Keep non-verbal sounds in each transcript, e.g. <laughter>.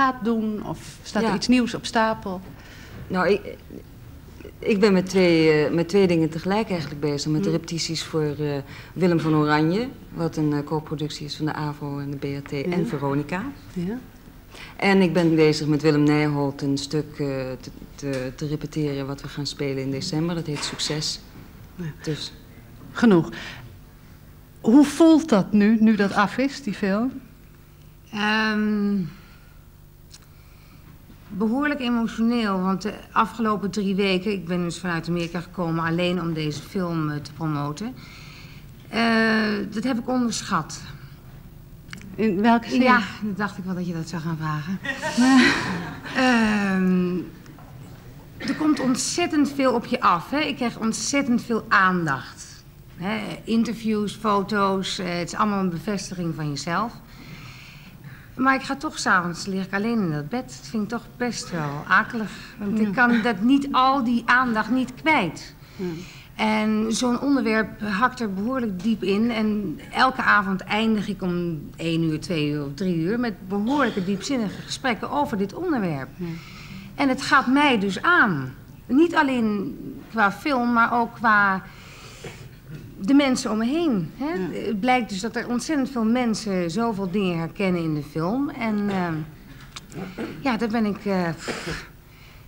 gaat doen? Of staat er iets nieuws op stapel? Nou, ik, ik ben met twee, eh, met twee dingen tegelijk eigenlijk bezig. Met de Hm. repetities voor eh, Willem van Oranje, wat een eh, co-productie is van de AVO en de BRT Ja. en Veronica. Ja. En ik ben bezig met Willem Nijholt een stuk eh, te, te, te repeteren wat we gaan spelen in december. Dat heet Succes. Ja. Dus Genoeg. Hoe voelt dat nu, nu dat af is, die film? Ehm, behoorlijk emotioneel, want de afgelopen drie weken, ik ben dus vanuit Amerika gekomen alleen om deze film eh, te promoten. Eh, dat heb ik onderschat. In welke zin? Ja, dat dacht ik wel dat je dat zou gaan vragen. <laughs> Ehm, er komt ontzettend veel op je af. Hè? Ik krijg ontzettend veel aandacht. Hè? Interviews, foto's, eh, het is allemaal een bevestiging van jezelf. Maar ik ga toch s'avonds lig ik alleen in dat bed. Dat vind ik toch best wel akelig. Want ik kan dat niet, al die aandacht niet kwijt. En zo'n onderwerp hakt er behoorlijk diep in. En elke avond eindig ik om één uur, twee uur of drie uur... met behoorlijke diepzinnige gesprekken over dit onderwerp. En het gaat mij dus aan. Niet alleen qua film, maar ook qua de mensen om me heen. Hè? Het blijkt dus dat er ontzettend veel mensen zoveel dingen herkennen in de film. En ehm, ja, daar ben ik... eh,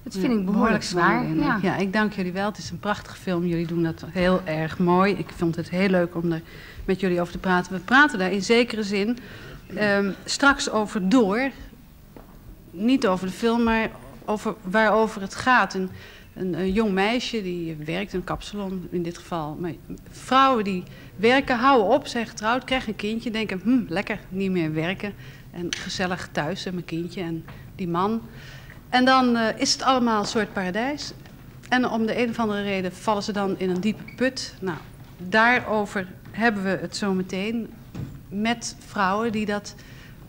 dat vind ik behoorlijk zwaar. Ja. ja, ik dank jullie wel. Het is een prachtige film. Jullie doen dat heel erg mooi. Ik vond het heel leuk om er met jullie over te praten. We praten daar in zekere zin ehm, straks over door. Niet over de film, maar over waarover het gaat. Een, een, jong meisje die werkt in een kapsalon in dit geval. Maar vrouwen die werken, houden op, zijn getrouwd, krijgen een kindje, denken, hm, lekker, niet meer werken. En gezellig thuis en mijn kindje en die man. En dan eh, is het allemaal een soort paradijs. En om de een of andere reden vallen ze dan in een diepe put. Nou, daarover hebben we het zo meteen met vrouwen die dat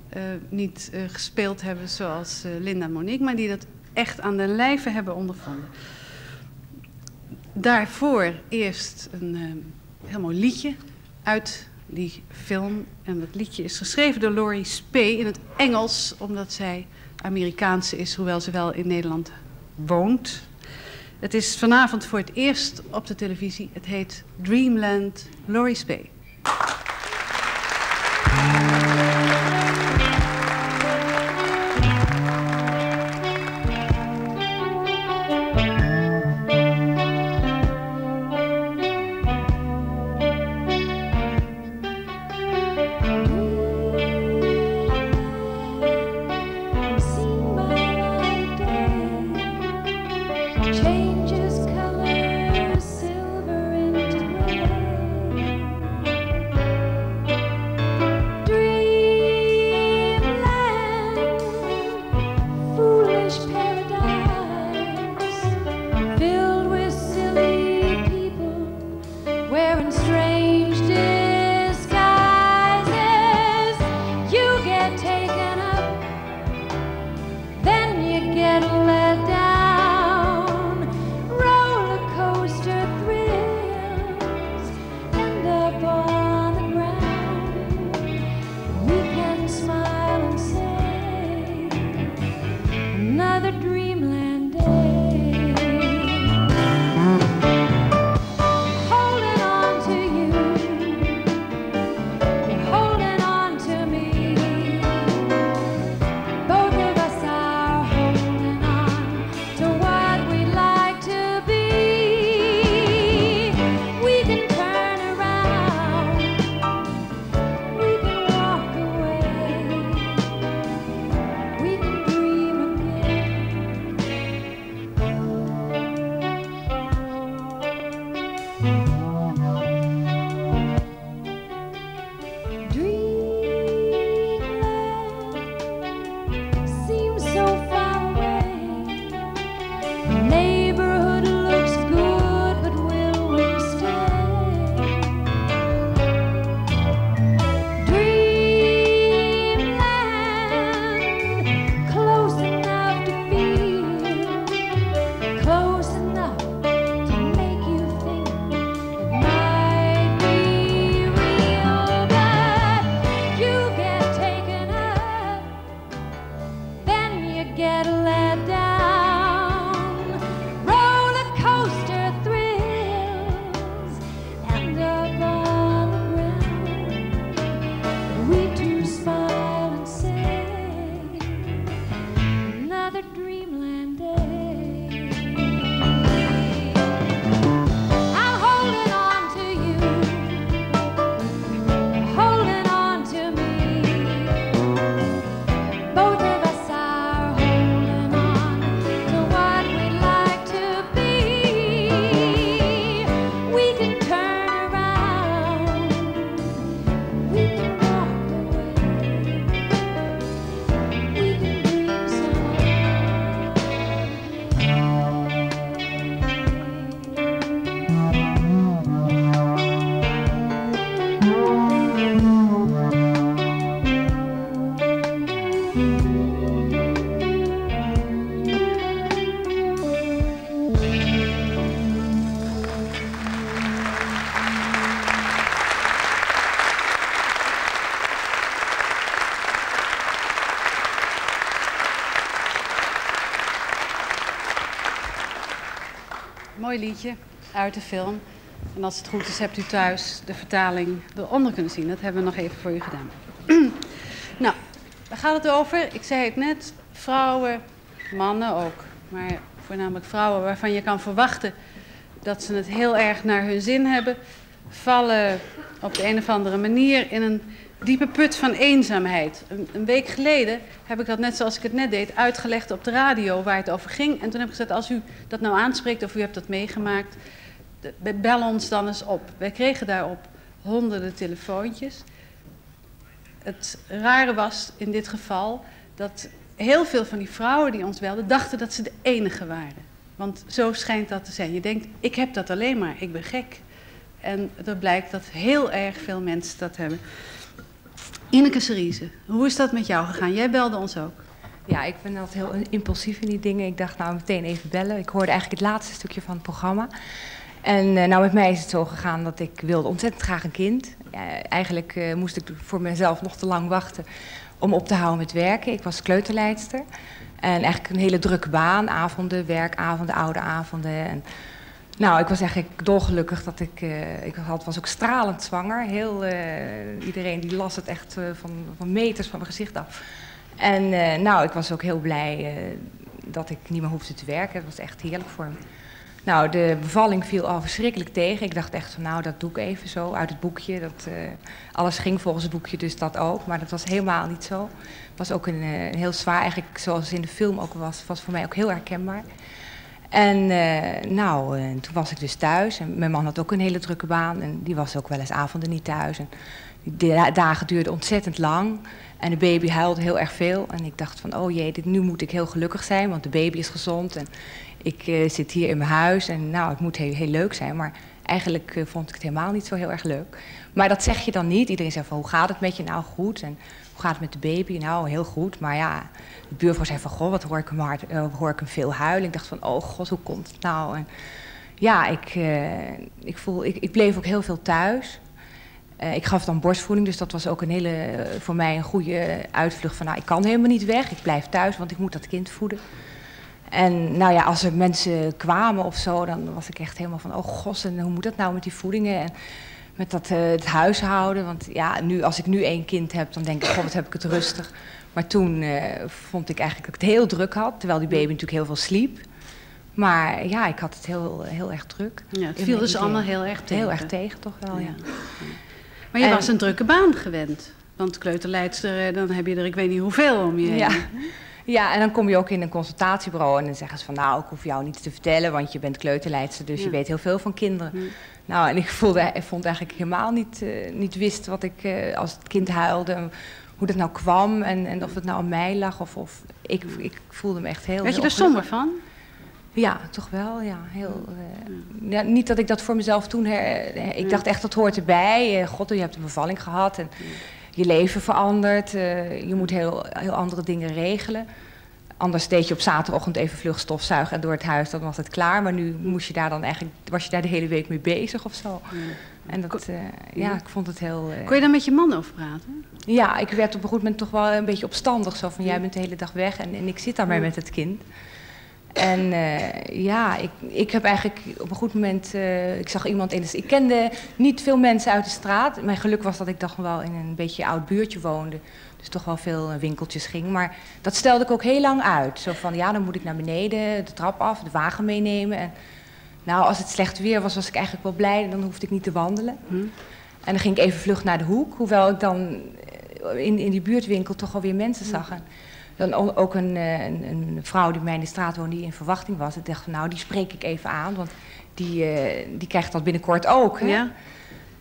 eh, niet eh, gespeeld hebben zoals Linda Monique, maar die dat echt aan de lijve hebben ondervonden. Daarvoor eerst een eh, heel mooi liedje uit die film. En dat liedje is geschreven door Laurie Spee in het Engels, omdat zij Amerikaanse is, hoewel ze wel in Nederland woont. Het is vanavond voor het eerst op de televisie. Het heet Dreamland Laurie Spee. Liedje uit de film. En als het goed is, hebt u thuis de vertaling eronder kunnen zien. Dat hebben we nog even voor u gedaan. <clears throat> nou, waar gaat het over? Ik zei het net, vrouwen, mannen ook. Maar voornamelijk vrouwen waarvan je kan verwachten dat ze het heel erg naar hun zin hebben, vallen op de een of andere manier in een diepe put van eenzaamheid. Een, week geleden heb ik dat net zoals ik het net deed uitgelegd op de radio waar het over ging. En toen heb ik gezegd, als u dat nou aanspreekt of u hebt dat meegemaakt, bel ons dan eens op. Wij kregen daarop honderden telefoontjes. Het rare was in dit geval dat heel veel van die vrouwen die ons belden, dachten dat ze de enige waren. Want zo schijnt dat te zijn. Je denkt, ik heb dat alleen maar, ik ben gek. En er blijkt dat heel erg veel mensen dat hebben. Ineke Cerise, hoe is dat met jou gegaan? Jij belde ons ook. Ja, ik ben altijd heel impulsief in die dingen. Ik dacht nou meteen even bellen. Ik hoorde eigenlijk het laatste stukje van het programma. En eh, nou, met mij is het zo gegaan dat ik wilde ontzettend graag een kind. Ja, eigenlijk eh, moest ik voor mezelf nog te lang wachten om op te houden met werken. Ik was kleuterleidster. En eigenlijk een hele drukke baan. Avonden, werkavonden, oude avonden. En, nou, ik was eigenlijk dolgelukkig dat ik... eh, ik had, was ook stralend zwanger. Heel, eh, iedereen die las het echt eh, van, van meters van mijn gezicht af. En nou, ik was ook heel blij dat ik niet meer hoefde te werken. Het was echt heerlijk voor me. Nou, de bevalling viel al verschrikkelijk tegen. Ik dacht echt van, nou, dat doe ik even zo uit het boekje. Dat, alles ging volgens het boekje, dus dat ook. Maar dat was helemaal niet zo. Het was ook een heel zwaar, eigenlijk zoals in de film ook was, was voor mij ook heel herkenbaar. En eh, nou, eh, toen was ik dus thuis. En mijn man had ook een hele drukke baan. En die was ook wel eens avonden niet thuis. En die da- dagen duurden ontzettend lang. En de baby huilde heel erg veel. En ik dacht van, oh jee, dit, nu moet ik heel gelukkig zijn. Want de baby is gezond. En ik eh, zit hier in mijn huis. En nou, het moet heel, heel leuk zijn. Maar eigenlijk vond ik het helemaal niet zo heel erg leuk. Maar dat zeg je dan niet. Iedereen zegt van, hoe gaat het met je? Nou, goed. En hoe gaat het met de baby? Nou, heel goed. Maar ja, de buurvrouw zei van, goh, wat hoor ik hem, hard, eh, hoor ik hem veel huilen. Ik dacht van, oh god, hoe komt het nou? En ja, ik, eh, ik, voel, ik, ik bleef ook heel veel thuis. Eh, ik gaf dan borstvoeding, dus dat was ook een hele, voor mij een goede uitvlucht van, nou, ik kan helemaal niet weg. Ik blijf thuis, want ik moet dat kind voeden. En nou ja, als er mensen kwamen of zo, dan was ik echt helemaal van, oh god, en hoe moet dat nou met die voedingen? En met dat, eh, het huishouden. Want ja, nu, als ik nu één kind heb, dan denk ik, god, wat heb ik het rustig. Maar toen eh, vond ik eigenlijk dat ik het heel druk had, terwijl die baby natuurlijk heel veel sliep. Maar ja, ik had het heel, heel erg druk. Ja, het viel dus allemaal heel erg tegen. Heel erg tegen, toch wel, ja. Ja. Maar je En- was een drukke baan gewend. Want kleuterleidster, eh, dan heb je er ik weet niet hoeveel om je heen. Ja. Ja, en dan kom je ook in een consultatiebureau en dan zeggen ze van... nou, ik hoef jou niets te vertellen, want je bent kleuterleidster... dus Ja. je weet heel veel van kinderen. Ja. Nou, en ik, voelde, ik vond eigenlijk helemaal niet, eh, niet wist wat ik... eh, als het kind huilde, hoe dat nou kwam... en, en of het nou aan mij lag of... of ik, ik voelde me echt heel... Werd je er somber van? Ja, toch wel, ja. Heel, eh, ja, niet dat ik dat voor mezelf toen... Her, ik dacht echt, dat hoort erbij. God, je hebt een bevalling gehad en je leven verandert. eh, je moet heel, heel andere dingen regelen. Anders deed je op zaterdagochtend even vlug stofzuigen en door het huis, dan was het klaar. Maar nu moest je daar dan eigenlijk, was je daar de hele week mee bezig of zo. En dat, eh, ja, ik vond het heel... eh, Kon je daar met je man over praten? Ja, ik werd op een goed moment toch wel een beetje opstandig. Zo van, jij bent de hele dag weg en, en ik zit daar maar met het kind. En eh, ja, ik, ik heb eigenlijk op een goed moment... eh, ik zag iemand in de... Ik kende niet veel mensen uit de straat. Mijn geluk was dat ik toch wel in een beetje oud buurtje woonde. Dus toch wel veel eh, winkeltjes ging. Maar dat stelde ik ook heel lang uit. Zo van, ja, dan moet ik naar beneden, de trap af, de wagen meenemen. En nou, als het slecht weer was, was ik eigenlijk wel blij. Dan hoefde ik niet te wandelen. En dan ging ik even vlug naar de hoek. Hoewel ik dan in, in die buurtwinkel toch alweer mensen zag. En dan ook een, eh, een, een vrouw die bij mij in de straat woonde, die in verwachting was. Ik dacht van, nou, die spreek ik even aan. Want die, eh, die krijgt dat binnenkort ook. Hè? Ja?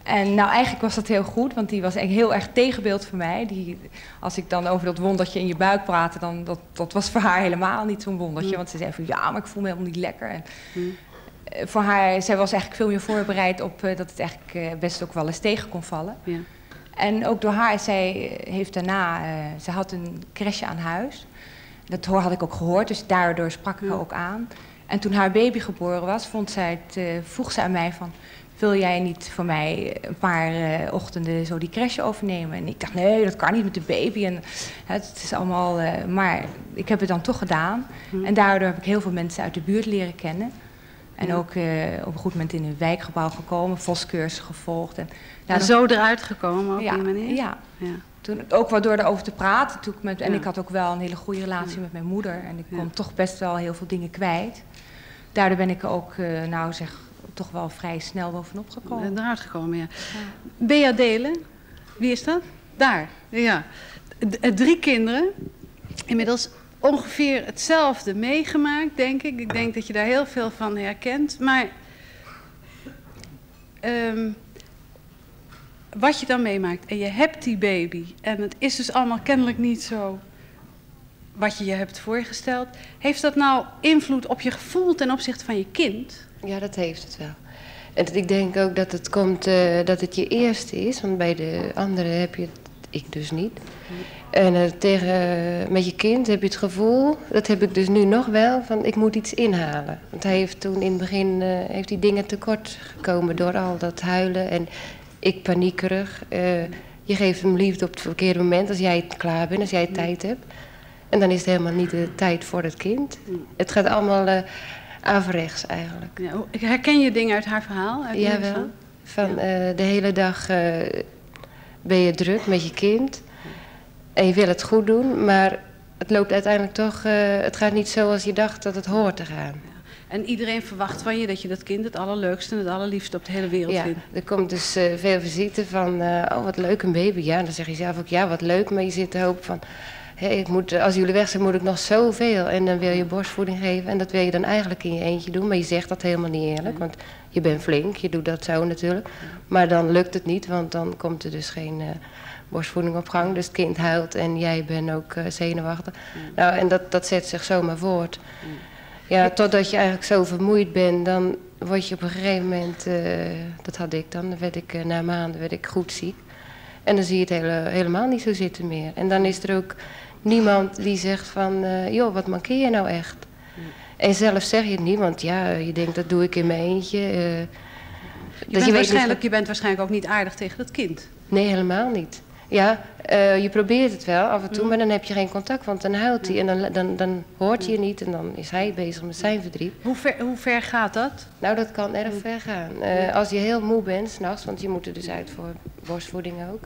En nou, eigenlijk was dat heel goed, want die was echt heel erg tegenbeeld voor mij. Die, als ik dan over dat wondertje in je buik praatte, dan dat, dat was voor haar helemaal niet zo'n wondertje. Want ze zei van, ja, maar ik voel me helemaal niet lekker. En, eh, voor haar, zij was eigenlijk veel meer voorbereid op dat het eigenlijk best ook wel eens tegen kon vallen. Ja. En ook door haar, zij heeft daarna, eh, ze had een crèche aan huis. Dat hoor- had ik ook gehoord, dus daardoor sprak ik haar ook aan. En toen haar baby geboren was, vond zij het, eh, vroeg ze aan mij van... wil jij niet voor mij een paar eh, ochtenden zo die crèche overnemen? En ik dacht, nee, dat kan niet met de baby. En, het is allemaal, maar ik heb het dan toch gedaan. En daardoor heb ik heel veel mensen uit de buurt leren kennen. En ook eh, op een goed moment in een wijkgebouw gekomen, voscursus gevolgd. En, En daardoor- zo eruit gekomen op ja, die manier? ja, Ja. toen, ook wel door erover te praten. Toen ik met, en ik had ook wel een hele goede relatie met mijn moeder. En ik kon toch best wel heel veel dingen kwijt. Daardoor ben ik ook, eh, nou zeg, toch wel vrij snel bovenop gekomen. Eruit gekomen, ja. Bea Delen, wie is dat? Daar, ja. D- eh, drie kinderen, inmiddels ongeveer hetzelfde meegemaakt, denk ik. Ik denk dat je daar heel veel van herkent. Maar ehm, wat je dan meemaakt en je hebt die baby... en het is dus allemaal kennelijk niet zo wat je je hebt voorgesteld... heeft dat nou invloed op je gevoel ten opzichte van je kind? Ja, dat heeft het wel. En ik denk ook dat het komt eh, dat het je eerste is, want bij de anderen heb je het, ik dus niet. En eh, tegen, met je kind heb je het gevoel, dat heb ik dus nu nog wel, van ik moet iets inhalen. Want hij heeft toen in het begin eh, heeft die dingen tekort gekomen door al dat huilen en ik paniekerig. Eh, je geeft hem liefde op het verkeerde moment als jij klaar bent, als jij tijd hebt. En dan is het helemaal niet de tijd voor het kind. Het gaat allemaal eh averechts eigenlijk. Ja, herken je dingen uit haar verhaal? Uit Jawel. verhaal? Van eh, de hele dag eh, ben je druk met je kind. En je wil het goed doen, maar het loopt uiteindelijk toch... eh, het gaat niet zoals je dacht dat het hoort te gaan. En iedereen verwacht van je dat je dat kind het allerleukste en het allerliefste op de hele wereld Ja, vindt. er komt dus eh, veel visite van... eh, oh, wat leuk, een baby. Ja, dan zeg je zelf ook, ja, wat leuk. Maar je zit te hopen van... hé, ik moet, als jullie weg zijn, moet ik nog zoveel. En dan wil je borstvoeding geven. En dat wil je dan eigenlijk in je eentje doen. Maar je zegt dat helemaal niet eerlijk. Want je bent flink, je doet dat zo natuurlijk. Maar dan lukt het niet, want dan komt er dus geen borstvoeding op gang. Dus het kind huilt en jij bent ook eh, zenuwachtig. Nou, en dat, dat zet zich zomaar voort. Ja, totdat je eigenlijk zo vermoeid bent, dan word je op een gegeven moment, eh, dat had ik dan, dan werd ik eh, na maanden werd ik goed ziek. En dan zie je het hele, helemaal niet zo zitten meer. En dan is er ook niemand die zegt van, joh, wat mankeer je nou echt? En zelf zeg je het niet, want ja, je denkt dat doe ik in mijn eentje. Je, dat bent weet waarschijnlijk, niet je bent waarschijnlijk ook niet aardig tegen dat kind. nee, helemaal niet. Ja, eh, je probeert het wel af en toe, maar dan heb je geen contact, want dan huilt hij en dan, dan, dan hoort je je niet en dan is hij bezig met zijn verdriet. Hoe ver, hoe ver gaat dat? Nou, dat kan erg ver gaan. Eh, als je heel moe bent, s'nachts, want je moet er dus uit voor borstvoeding ook.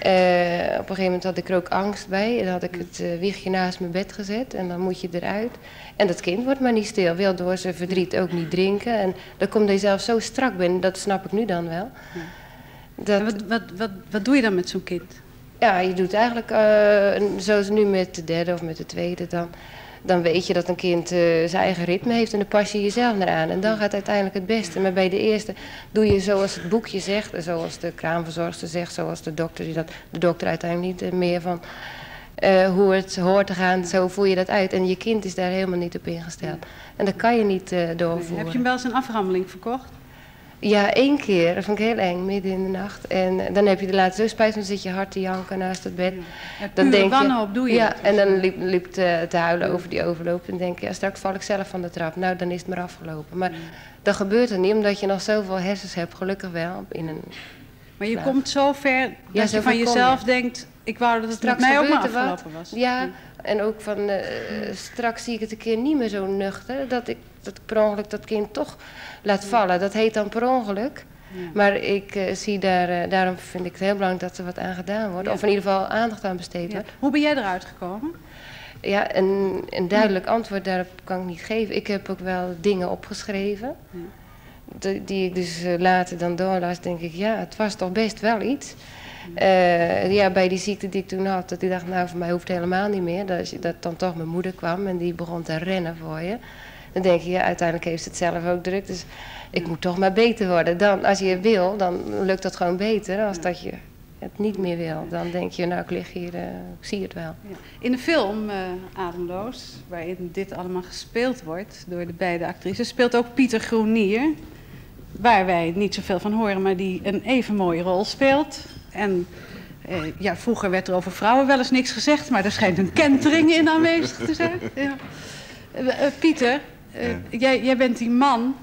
Eh, op een gegeven moment had ik er ook angst bij. En dan had ik het wiegje naast mijn bed gezet en dan moet je eruit. En dat kind wordt maar niet stil, wil door zijn verdriet ook niet drinken. En dan komt hij zelf zo strak binnen, dat snap ik nu dan wel. Dat, wat, wat, wat, wat doe je dan met zo'n kind? ja, je doet eigenlijk, eh, zoals nu met de derde of met de tweede, dan, dan weet je dat een kind eh, zijn eigen ritme heeft en dan pas je jezelf naar aan. En dan gaat het uiteindelijk het beste. Maar bij de eerste doe je zoals het boekje zegt, zoals de kraamverzorgster zegt, zoals de dokter, die dat, de dokter uiteindelijk niet eh, meer van hoe het hoort te gaan, zo voer je dat uit. En je kind is daar helemaal niet op ingesteld. En dat kan je niet doorvoeren. Heb je hem wel eens een aframmeling verkocht? Ja, één keer. Dat vond ik heel eng, midden in de nacht. En eh, dan heb je de laatste zo spijt, dan zit je hard te janken naast het bed. Ja, Dan denk je, wanhoop doe je ja, dat dus. en dan liep, liep te, te huilen over die overloop. En denk je, ja, straks val ik zelf van de trap. Nou, dan is het maar afgelopen. Maar dat gebeurt er niet, omdat je nog zoveel hersens hebt, gelukkig wel. In een, Maar je komt zo ver dat Ja, je van jezelf je. denkt... ik wou dat het Straks met mij ook maar afgelopen was. Ja, en ook van eh, straks zie ik het een keer niet meer zo nuchter. Dat ik, dat ik per ongeluk dat kind toch laat vallen. Dat heet dan per ongeluk. Maar ik eh, zie daar, eh, daarom vind ik het heel belangrijk dat er wat aan gedaan wordt. Ja. Of in ieder geval aandacht aan besteed Ja. wordt. Hoe ben jij eruit gekomen? Ja, een, een duidelijk antwoord daarop kan ik niet geven. Ik heb ook wel dingen opgeschreven. Die, die ik dus later dan doorlas, denk ik, ja, het was toch best wel iets. Eh, ja, bij die ziekte die ik toen had, dat ik dacht, nou, voor mij hoeft het helemaal niet meer. Dat, dat dan toch mijn moeder kwam en die begon te rennen voor je. Dan denk je, ja, uiteindelijk heeft ze het zelf ook druk. Dus ik moet toch maar beter worden. Dan, als je wil, dan lukt dat gewoon beter. Als dat je het niet meer wil, dan denk je, nou, ik lig hier, eh, ik zie het wel. Ja. In de film eh, Ademloos, waarin dit allemaal gespeeld wordt door de beide actrices, speelt ook Pieter Groenier. Waar wij niet zoveel van horen, maar die een even mooie rol speelt. En eh, ja, vroeger werd er over vrouwen wel eens niks gezegd, maar er schijnt een kentering in aanwezig te zijn. <laughs> Ja. Eh, eh, Pieter, jij, jij bent die man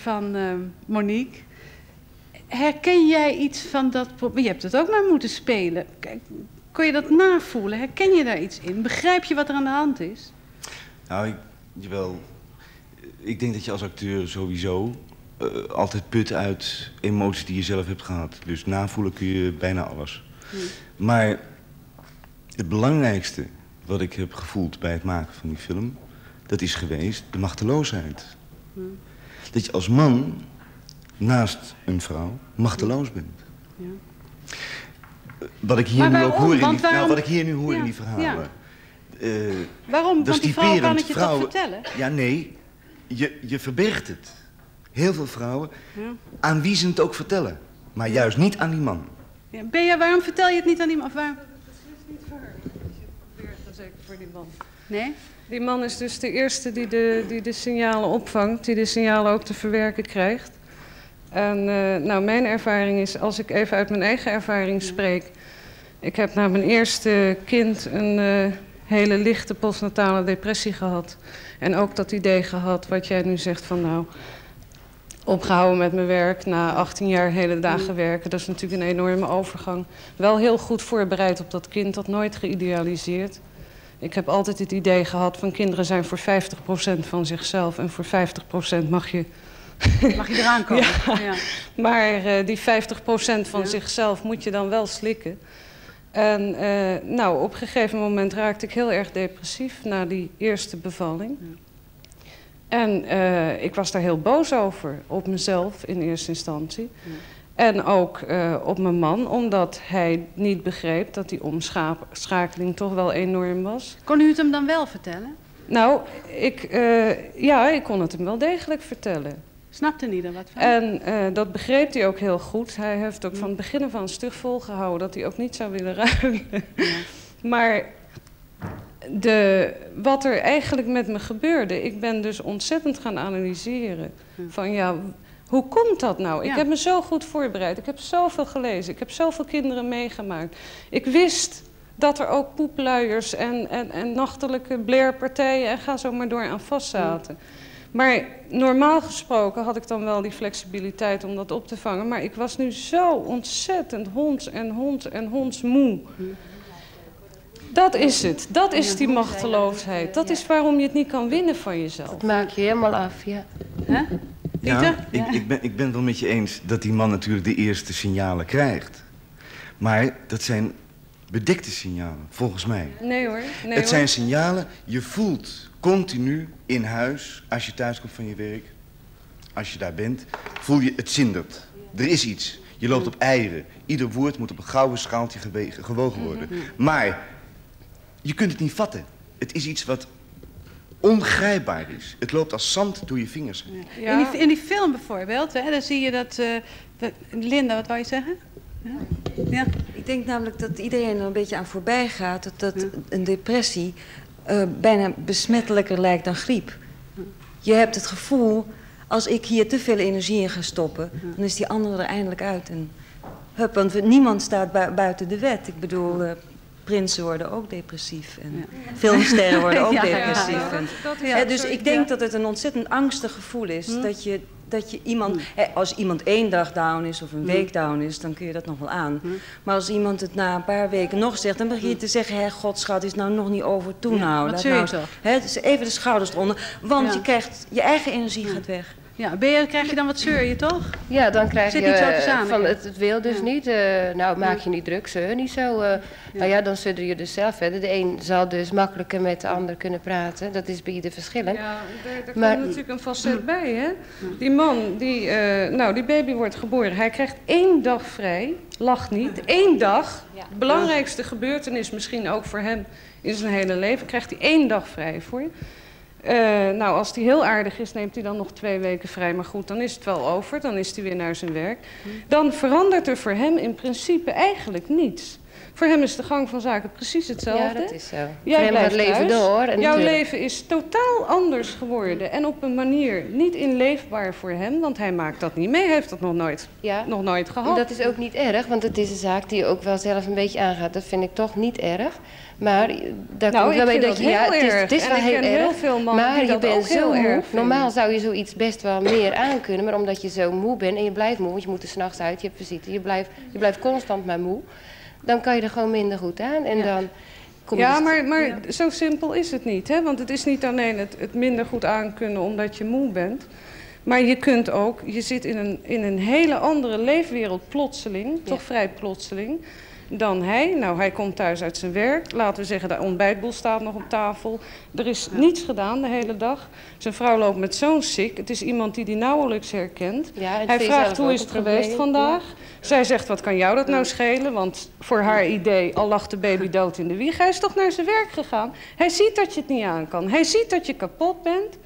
van Monique. Herken jij iets van dat... pro- Je hebt het ook maar moeten spelen. Kijk, kon je dat navoelen? Herken je daar iets in? Begrijp je wat er aan de hand is? Nou, ik, jawel. Ik denk dat je als acteur sowieso eh, altijd put uit emoties die je zelf hebt gehad. Dus navoelen kun je bijna alles. Maar het belangrijkste wat ik heb gevoeld bij het maken van die film... dat is geweest de machteloosheid. Dat je als man naast een vrouw machteloos bent. Ja. Wat ik hier nu ook hoor in die, nou, wat ik hier nu hoor Ja, in die verhalen. eh, Waarom? dat Want die vrouw kan het je toch vertellen? Ja, nee. Je, je verbergt het. Heel veel vrouwen. Ja. Aan wie ze het ook vertellen. Maar juist niet aan die man. Ja, je, waarom vertel je het niet aan iemand? Of waarom? voor die man. Nee? Die man is dus de eerste die de, die de signalen opvangt, die de signalen ook te verwerken krijgt. En eh, nou, mijn ervaring is, als ik even uit mijn eigen ervaring spreek. Ik heb na mijn eerste kind een eh, hele lichte postnatale depressie gehad. En ook dat idee gehad wat jij nu zegt van nou, opgehouden met mijn werk. Na 18 jaar hele dagen werken, dat is natuurlijk een enorme overgang. Wel heel goed voorbereid op dat kind, dat nooit geïdealiseerd. Ik heb altijd het idee gehad van kinderen zijn voor 50% van zichzelf en voor 50% mag je. <laughs> Mag je eraan komen? Ja. Maar eh, die 50% van Ja. zichzelf moet je dan wel slikken. En eh, nou, op een gegeven moment raakte ik heel erg depressief na die eerste bevalling. En eh, ik was daar heel boos over, op mezelf in eerste instantie. En ook eh, op mijn man, omdat hij niet begreep dat die omschakeling toch wel enorm was. Kon u het hem dan wel vertellen? Nou, ik, eh, ja, ik kon het hem wel degelijk vertellen. Snapte niet er wat van? En dat begreep hij ook heel goed. Hij heeft ook van het begin af aan stug volgehouden dat hij ook niet zou willen <laughs> ruilen. Maar de, wat er eigenlijk met me gebeurde, ik ben dus ontzettend gaan analyseren. Van ja, hoe komt dat nou? Ik Ja. heb me zo goed voorbereid. Ik heb zoveel gelezen. Ik heb zoveel kinderen meegemaakt. Ik wist dat er ook poepluiers en, en, en nachtelijke bleerpartijen en ga zo maar door aan vast zaten. Maar normaal gesproken had ik dan wel die flexibiliteit om dat op te vangen. Maar ik was nu zo ontzettend honds en hond en hondsmoe. Dat is het. Dat is die machteloosheid. Dat is waarom je het niet kan winnen van jezelf. Dat maak je helemaal af, ja. Hè? Ja, Pieter? ik, Ja. ik, ben, ik ben het wel met je eens dat die man natuurlijk de eerste signalen krijgt. Maar dat zijn bedekte signalen, volgens mij. Nee hoor. Nee, het hoor. zijn signalen, je voelt continu in huis, als je thuis komt van je werk, als je daar bent, voel je het zindert. Er is iets. Je loopt op eieren. Ieder woord moet op een gouden schaaltje gewogen worden. Maar je kunt het niet vatten. Het is iets wat ongrijpbaar is. Het loopt als zand door je vingers. heen. Ja. In, die, in die film bijvoorbeeld, hè, dan zie je dat, eh, dat- Linda, wat wou je zeggen? Ja? ja. Ik denk namelijk dat iedereen er een beetje aan voorbij gaat dat, dat een depressie eh, bijna besmettelijker lijkt dan griep. Je hebt het gevoel, als ik hier te veel energie in ga stoppen, dan is die andere er eindelijk uit. En hup, want niemand staat bui- buiten de wet. Ik bedoel, eh, prinsen worden ook depressief. En filmsterren worden <laughs> ook Ja, depressief. En- Dat Hè, dus ik denk dat het een ontzettend angstig gevoel is. Hm. Dat, je, dat je iemand, hè, als iemand één dag down is of een week down is, dan kun je dat nog wel aan. Maar als iemand het na een paar weken nog zegt, dan begin je te zeggen: Hé, godschat, is nou nog niet over. Toen Ja, nou. nou? Hè, dus even de schouders eronder. Want Ja. je krijgt, je eigen energie gaat weg. Ja, ben je, krijg je dan wat zeur je toch? Ja, dan krijg Zit je niet zo te eh, zaniken. van het, het wil dus niet. eh, nou, maak je niet druk, zeur niet zo. eh Nou ja, dan zudder je dus zelf verder. De een zal dus makkelijker met de ander kunnen praten. Dat is bij ieder verschillend. Ja, daar, daar Maar- komt natuurlijk een facet <clears throat> bij, hè. Die man, die, eh, nou, die baby wordt geboren. Hij krijgt één dag vrij. Lacht niet. Eén dag. De belangrijkste gebeurtenis misschien ook voor hem in zijn hele leven. Krijgt hij één dag vrij voor je. Eh, nou, als hij heel aardig is, neemt hij dan nog twee weken vrij. Maar goed, dan is het wel over. Dan is hij weer naar zijn werk. Dan verandert er voor hem in principe eigenlijk niets. Voor hem is de gang van zaken precies hetzelfde. Ja, dat is zo. Jij Voor blijft het leven thuis. door. En Jouw natuurlijk- leven is totaal anders geworden. En op een manier niet inleefbaar voor hem. Want hij maakt dat niet mee. Hij heeft dat nog nooit, Ja, nog nooit En gehad. dat is ook niet erg, want het is een zaak die je ook wel zelf een beetje aangaat. Dat vind ik toch niet erg. Maar daar Nou, komt wel bij dat je, ja, heel het is, het is wel heel erg. heel veel mannen maar je bent ook zo heel moe. Normaal zou je zoiets best wel meer aankunnen, maar omdat je zo moe bent en je blijft moe, want je moet er s'nachts uit, je hebt visite, je blijft, je blijft constant maar moe, dan kan je er gewoon minder goed aan. En dan kom je Ja, dus- maar, maar zo simpel is het niet. Hè? Want het is niet alleen het, het minder goed aankunnen omdat je moe bent. Maar je kunt ook, je zit in een, in een hele andere leefwereld plotseling, toch vrij plotseling, dan hij. Nou, hij komt thuis uit zijn werk. Laten we zeggen, de ontbijtboel staat nog op tafel. Er is niets gedaan de hele dag. Zijn vrouw loopt met zo'n sik. Het is iemand die die nauwelijks herkent. Ja, Hij vraagt hoe is het geweest probleem? vandaag. Zij zegt, wat kan jou dat nou schelen? Want voor haar idee, al lag de baby <laughs> dood in de wieg. Hij is toch naar zijn werk gegaan. Hij ziet dat je het niet aan kan. Hij ziet dat je kapot bent.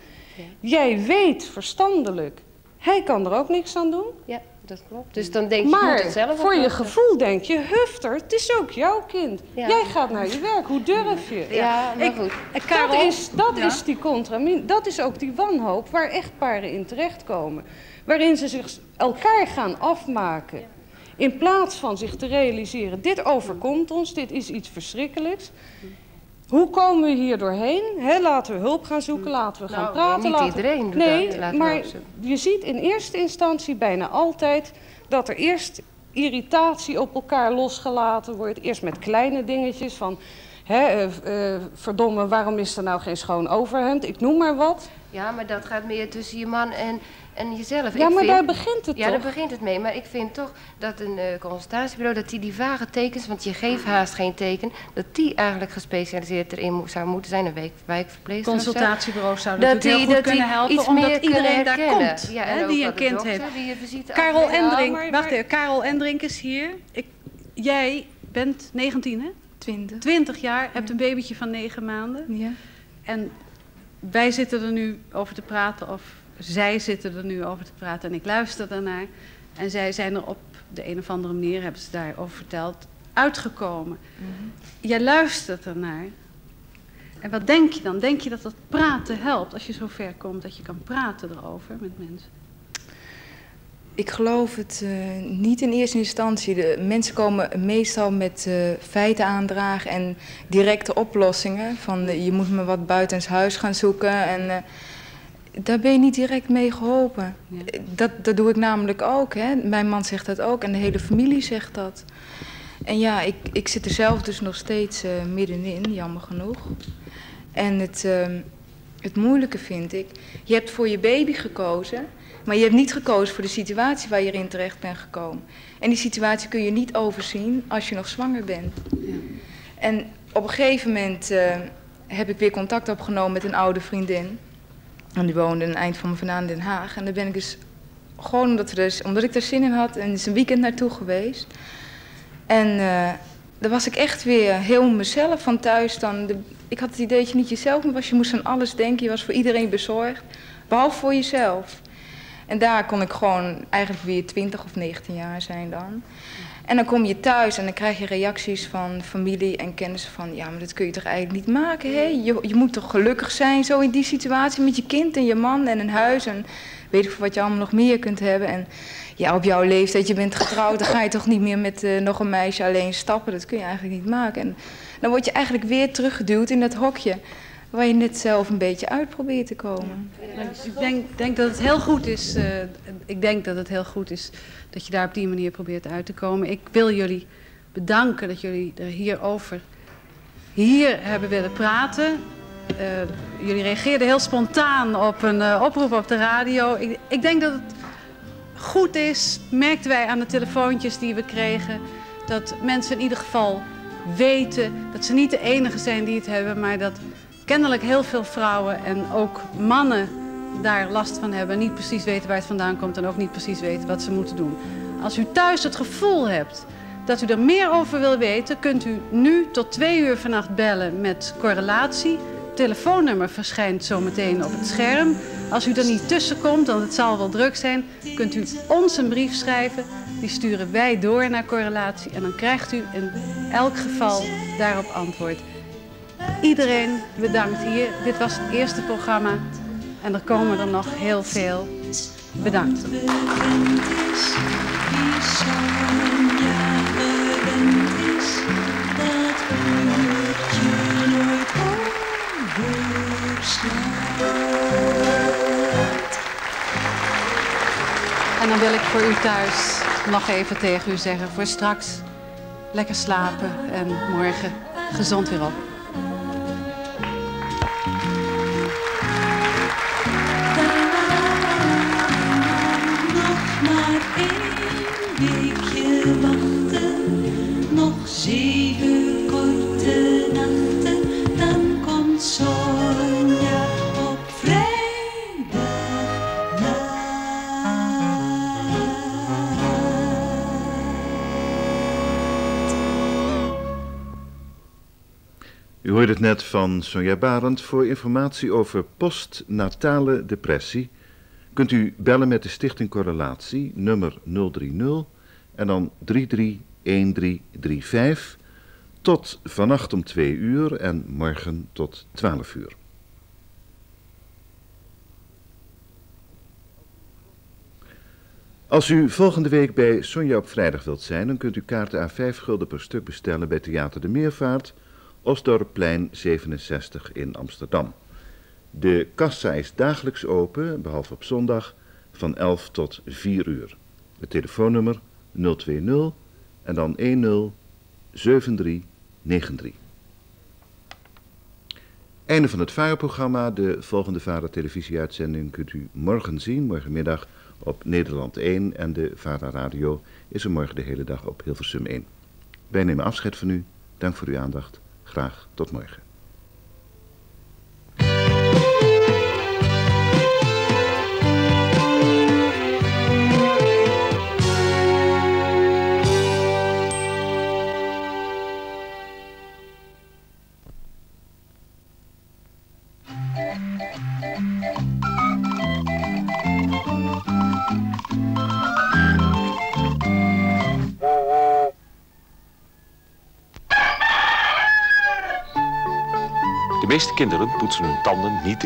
Jij weet verstandelijk, hij kan er ook niks aan doen. Ja, dat klopt. Dus dan denk je, je moet Maar het zelf voor je gevoel denk je, hufter, het is ook jouw kind. Ja. Jij gaat naar je werk, hoe durf je? Ja, maar Ik- goed. Karel, dat is, dat Ja. is die contramin, dat is ook die wanhoop waar echtparen in terechtkomen. Waarin ze zich elkaar gaan afmaken. In plaats van zich te realiseren, dit overkomt ons, dit is iets verschrikkelijks. Hoe komen we hier doorheen? Hè, laten we hulp gaan zoeken, laten we gaan Nou, praten. niet laten- iedereen doet Nee, dat. Laten maar je ziet in eerste instantie bijna altijd dat er eerst irritatie op elkaar losgelaten wordt. Eerst met kleine dingetjes van, hè, eh, eh, verdomme, waarom is er nou geen schoon overhemd? Ik noem maar wat. Ja, maar dat gaat meer tussen je man en, en jezelf. Ja, Ik maar vind- daar begint het Ja, toch? daar begint het mee. Maar ik vind toch dat een eh, consultatiebureau, dat die die vage tekens, want je geeft haast geen teken, dat die eigenlijk gespecialiseerd erin mo- zou moeten zijn. Een wijk, wijkverpleegster of zo. Consultatiebureaus zouden Dat natuurlijk die, heel goed dat die kunnen helpen, iets omdat meer iedereen daar komt, Ja, hè, die een kind dokter heeft. die Karel. Endrink, maar- wacht even, Karel Endrink is hier. Ik, jij bent 19 hè? 20. 20 jaar, hebt een babytje van 9 maanden. Ja. En wij zitten er nu over te praten, of zij zitten er nu over te praten en ik luister daarnaar. En zij zijn er op de een of andere manier, hebben ze daarover verteld, uitgekomen. Jij luistert ernaar. En wat denk je dan? Denk je dat dat praten helpt als je zo ver komt dat je kan praten erover met mensen? Ik geloof het eh, niet in eerste instantie. De mensen komen meestal met eh, feiten aandragen en directe oplossingen. Van eh, je moet me wat buitens huis gaan zoeken. En daar ben je niet direct mee geholpen. Ja. Dat, dat doe ik namelijk ook. Hè. Mijn man zegt dat ook en de hele familie zegt dat. En ja, ik, ik zit er zelf dus nog steeds eh, middenin, jammer genoeg. En het, ehm, het moeilijke vind ik, je hebt voor je baby gekozen, maar je hebt niet gekozen voor de situatie waar je in terecht bent gekomen. En die situatie kun je niet overzien als je nog zwanger bent. Ja. En op een gegeven moment eh, heb ik weer contact opgenomen met een oude vriendin. En die woonde een eind van me vandaan in Den Haag. En daar ben ik dus gewoon omdat, dus, omdat ik er zin in had en is een weekend naartoe geweest. En eh daar was ik echt weer heel mezelf van thuis. Dan de, ik had het idee dat je niet jezelf was. Je moest aan alles denken. Je was voor iedereen bezorgd. Behalve voor jezelf. En daar kon ik gewoon eigenlijk weer 20 of 19 jaar zijn dan. En dan kom je thuis en dan krijg je reacties van familie en kennissen van... ja, maar dat kun je toch eigenlijk niet maken, hè? Je, je moet toch gelukkig zijn zo in die situatie met je kind en je man en een huis... en weet ik wat je allemaal nog meer kunt hebben. En ja, op jouw leeftijd, je bent getrouwd, dan ga je toch niet meer met eh, nog een meisje alleen stappen. Dat kun je eigenlijk niet maken. En dan word je eigenlijk weer teruggeduwd in dat hokje waar je net zelf een beetje uit probeert te komen. Ik denk, denk dat het heel goed is. eh, ik denk dat het heel goed is dat je daar op die manier probeert uit te komen. Ik wil jullie bedanken dat jullie er hierover hier hebben willen praten. Eh, jullie reageerden heel spontaan op een eh, oproep op de radio. Ik, ik denk dat het goed is, merkten wij aan de telefoontjes die we kregen, dat mensen in ieder geval weten dat ze niet de enige zijn die het hebben, maar dat kennelijk heel veel vrouwen en ook mannen daar last van hebben, niet precies weten waar het vandaan komt en ook niet precies weten wat ze moeten doen. Als u thuis het gevoel hebt dat u er meer over wil weten, kunt u nu tot twee uur vannacht bellen met correlatie. Telefoonnummer verschijnt zo meteen op het scherm. Als u er niet tussen komt, want het zal wel druk zijn, kunt u ons een brief schrijven. Die sturen wij door naar correlatie en dan krijgt u in elk geval daarop antwoord. Iedereen bedankt hier. Dit was het eerste programma en er komen er nog heel veel. Bedankt. En dan wil ik voor u thuis nog even tegen u zeggen, voor straks lekker slapen en morgen gezond weer op. het net van Sonja Barend. Voor informatie over postnatale depressie kunt u bellen met de Stichting Correlatie, nummer 030 en dan 331335 tot vannacht om 2 uur en morgen tot 12 uur. Als u volgende week bij Sonja op vrijdag wilt zijn, dan kunt u kaarten aan 5 gulden per stuk bestellen bij Theater de Meervaart, Osdorpplein 67 in Amsterdam. De kassa is dagelijks open, behalve op zondag, van 11 tot 4 uur. Het telefoonnummer 020 en dan 10 7393. Einde van het VARA-programma. De volgende VARA-televisieuitzending kunt u morgen zien, morgenmiddag op Nederland 1. En de VARA Radio is er morgen de hele dag op Hilversum 1. Wij nemen afscheid van u. Dank voor uw aandacht. Graag tot morgen. Meeste kinderen poetsen hun tanden niet